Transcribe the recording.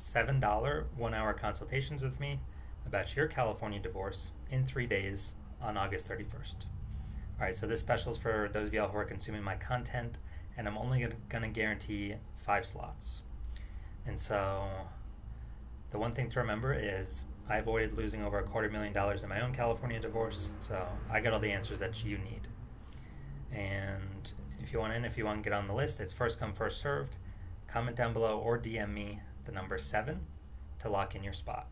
$7 one hour consultations with me about your California divorce in three days on August 31st. All right, so this special is for those of y'all who are consuming my content, and I'm only going to guarantee five slots. And so the one thing to remember is I avoided losing over a quarter million dollars in my own California divorce, so I got all the answers that you need. And if you want in, if you want to get on the list, it's first come, first served. Comment down below or DM me the number seven to lock in your spot.